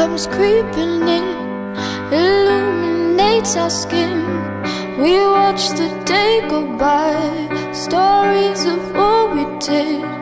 comes creeping in, illuminates our skin. We watch the day go by, stories of what we did.